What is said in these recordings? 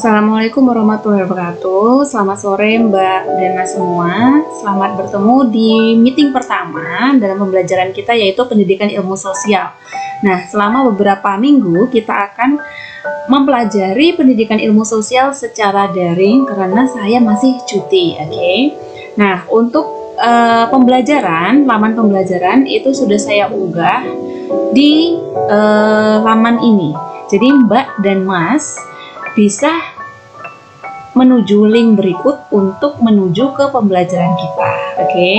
Assalamualaikum warahmatullahi wabarakatuh. Selamat sore Mbak dan Mas semua. Selamat bertemu di meeting pertama dalam pembelajaran kita yaitu pendidikan ilmu sosial. Nah selama beberapa minggu kita akan mempelajari pendidikan ilmu sosial secara daring karena saya masih cuti oke? Okay? Nah untuk uh, pembelajaran, laman pembelajaran itu sudah saya unggah di uh, laman ini. Jadi Mbak dan Mas bisa menuju link berikut untuk menuju ke pembelajaran kita. Oke, okay?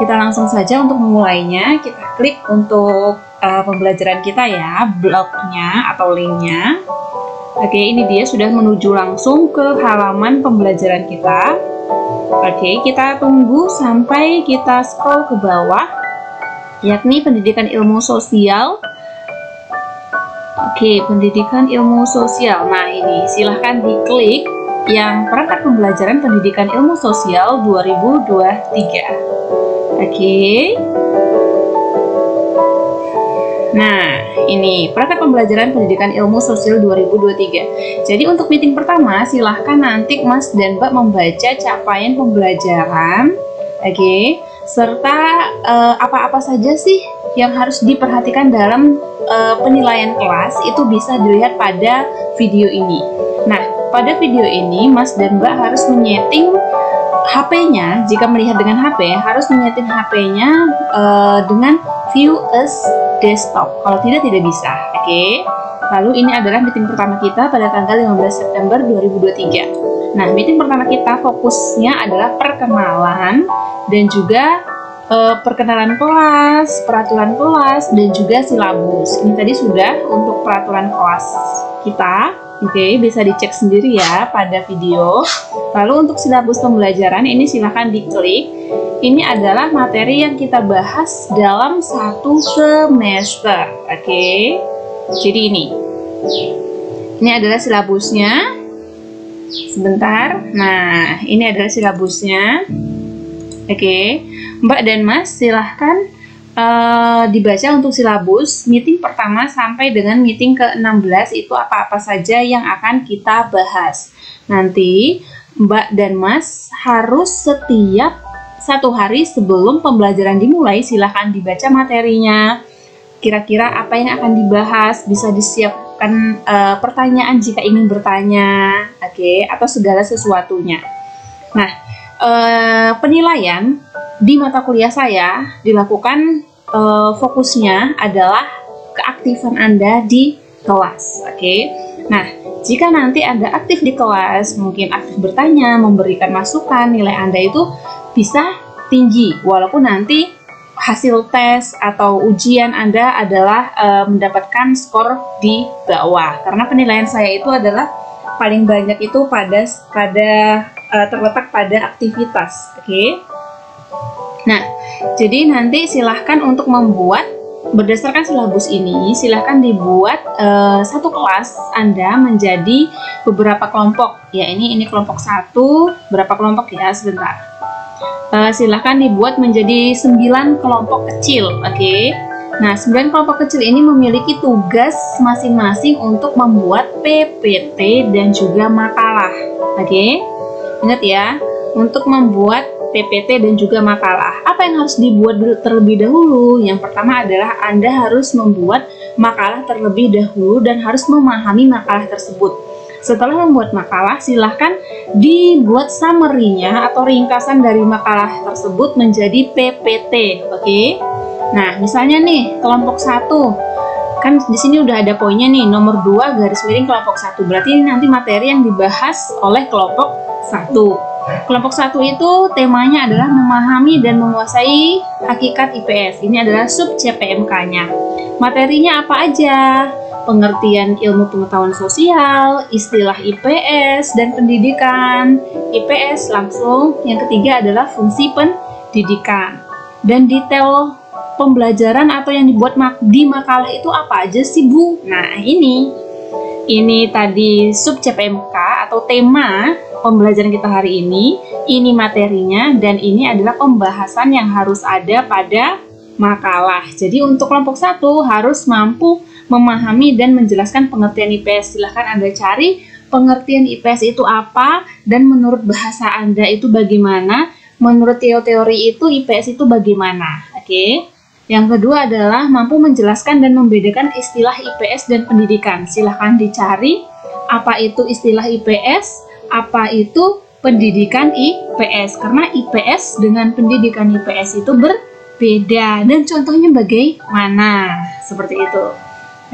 kita langsung saja untuk memulainya. Kita klik untuk uh, pembelajaran kita ya, blognya atau linknya. Oke, okay, ini dia sudah menuju langsung ke halaman pembelajaran kita. Oke, okay, kita tunggu sampai kita scroll ke bawah, yakni pendidikan ilmu sosial Oke, pendidikan ilmu sosial. Nah, ini silahkan diklik yang perangkat pembelajaran pendidikan ilmu sosial 2023. Oke. Nah, ini perangkat pembelajaran pendidikan ilmu sosial 2023. Jadi untuk meeting pertama, silahkan nanti Mas dan Mbak membaca capaian pembelajaran. Oke, serta eh, apa-apa uh, saja sih yang harus diperhatikan dalam uh, penilaian kelas itu bisa dilihat pada video ini. Nah, pada video ini Mas dan Mbak harus menyeting HP-nya, jika melihat dengan HP, harus menyeting HP-nya uh, dengan view as desktop. Kalau tidak, tidak bisa. Oke. Okay? Lalu ini adalah meeting pertama kita pada tanggal 15 September 2023. Nah, meeting pertama kita fokusnya adalah perkenalan dan juga uh, perkenalan kelas, peraturan kelas, dan juga silabus. Ini tadi sudah untuk peraturan kelas kita. Oke, okay, bisa dicek sendiri ya pada video. Lalu untuk silabus pembelajaran ini silahkan diklik. Ini adalah materi yang kita bahas dalam satu semester. Oke, okay? jadi ini. Ini adalah silabusnya. Sebentar. Nah, ini adalah silabusnya. Oke. Okay. Mbak dan Mas silahkan uh, dibaca untuk silabus meeting pertama sampai dengan meeting ke-16 itu apa-apa saja yang akan kita bahas. Nanti Mbak dan Mas harus setiap satu hari sebelum pembelajaran dimulai silahkan dibaca materinya. Kira-kira apa yang akan dibahas bisa disiapkan uh, pertanyaan jika ingin bertanya, oke, okay, atau segala sesuatunya. Nah, uh, penilaian di mata kuliah saya dilakukan uh, fokusnya adalah keaktifan Anda di kelas. Oke. Okay? Nah, jika nanti Anda aktif di kelas, mungkin aktif bertanya, memberikan masukan, nilai Anda itu bisa tinggi walaupun nanti hasil tes atau ujian Anda adalah uh, mendapatkan skor di bawah. Karena penilaian saya itu adalah paling banyak itu pada pada uh, terletak pada aktivitas. Oke. Okay? Nah, jadi nanti silahkan untuk membuat berdasarkan silabus ini, silahkan dibuat uh, satu kelas Anda menjadi beberapa kelompok. Ya, ini ini kelompok satu, berapa kelompok ya sebentar. Uh, silahkan dibuat menjadi sembilan kelompok kecil, oke? Okay? Nah, sembilan kelompok kecil ini memiliki tugas masing-masing untuk membuat PPT dan juga makalah, oke? Okay? Ingat ya, untuk membuat PPT dan juga makalah. Apa yang harus dibuat terlebih dahulu? Yang pertama adalah Anda harus membuat makalah terlebih dahulu dan harus memahami makalah tersebut. Setelah membuat makalah, silahkan dibuat summary-nya atau ringkasan dari makalah tersebut menjadi PPT. Oke? Okay? Nah, misalnya nih, kelompok satu kan di sini udah ada poinnya nih nomor 2 garis miring kelompok satu berarti ini nanti materi yang dibahas oleh kelompok satu Kelompok satu itu temanya adalah memahami dan menguasai hakikat IPS. Ini adalah sub CPMK-nya. Materinya apa aja? Pengertian ilmu pengetahuan sosial, istilah IPS, dan pendidikan. IPS langsung. Yang ketiga adalah fungsi pendidikan. Dan detail pembelajaran atau yang dibuat di makalah itu apa aja sih Bu? Nah ini, ini tadi sub CPMK atau tema pembelajaran kita hari ini, ini materinya, dan ini adalah pembahasan yang harus ada pada makalah. Jadi untuk kelompok satu harus mampu memahami dan menjelaskan pengertian IPS. Silahkan Anda cari pengertian IPS itu apa dan menurut bahasa Anda itu bagaimana, menurut teori-teori itu IPS itu bagaimana. Oke. Okay? Yang kedua adalah mampu menjelaskan dan membedakan istilah IPS dan pendidikan. Silahkan dicari apa itu istilah IPS, apa itu pendidikan IPS. Karena IPS dengan pendidikan IPS itu berbeda. Dan contohnya bagaimana? Seperti itu.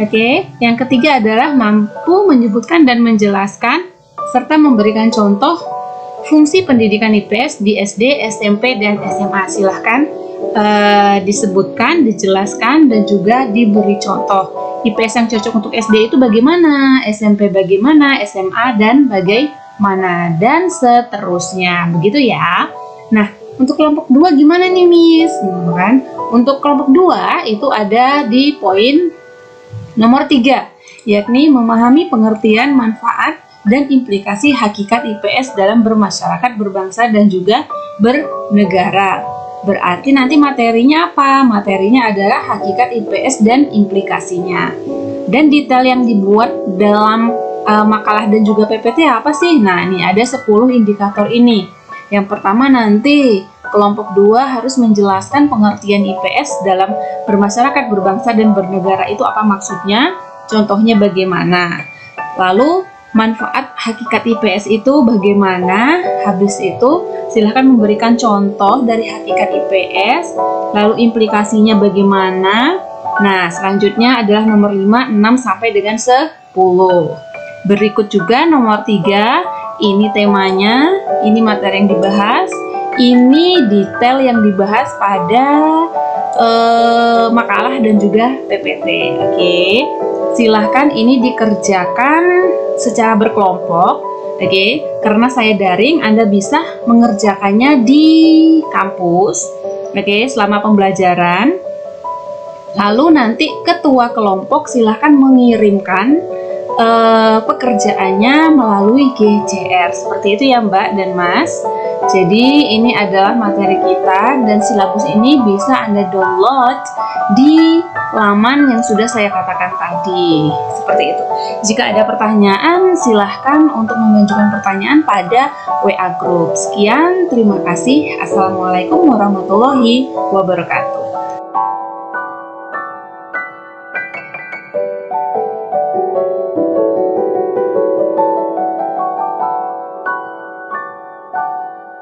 Oke, yang ketiga adalah mampu menyebutkan dan menjelaskan serta memberikan contoh fungsi pendidikan IPS di SD, SMP, dan SMA. Silahkan uh, disebutkan, dijelaskan, dan juga diberi contoh. IPS yang cocok untuk SD itu bagaimana, SMP bagaimana, SMA dan bagaimana, dan seterusnya. Begitu ya. Nah, untuk kelompok dua gimana nih, Miss? Nah, kan? Untuk kelompok dua itu ada di poin nomor tiga, yakni memahami pengertian manfaat dan implikasi hakikat IPS dalam bermasyarakat, berbangsa, dan juga bernegara. Berarti nanti materinya apa? Materinya adalah hakikat IPS dan implikasinya. Dan detail yang dibuat dalam uh, makalah dan juga PPT apa sih? Nah, ini ada 10 indikator ini. Yang pertama nanti kelompok 2 harus menjelaskan pengertian IPS dalam bermasyarakat, berbangsa, dan bernegara itu apa maksudnya, contohnya bagaimana. Lalu manfaat hakikat IPS itu bagaimana? Habis itu silahkan memberikan contoh dari hakikat IPS, lalu implikasinya bagaimana. Nah, selanjutnya adalah nomor 5, 6 sampai dengan 10. Berikut juga nomor 3, ini temanya, ini materi yang dibahas, ini detail yang dibahas pada uh, makalah dan juga PPT. Oke. Okay silahkan ini dikerjakan secara berkelompok oke okay? karena saya daring Anda bisa mengerjakannya di kampus oke okay? selama pembelajaran lalu nanti ketua kelompok silahkan mengirimkan uh, pekerjaannya melalui GCR seperti itu ya Mbak dan Mas jadi ini adalah materi kita dan silabus ini bisa Anda download di laman yang sudah saya katakan tadi. Seperti itu. Jika ada pertanyaan, silahkan untuk mengajukan pertanyaan pada WA Group. Sekian, terima kasih. Assalamualaikum warahmatullahi wabarakatuh.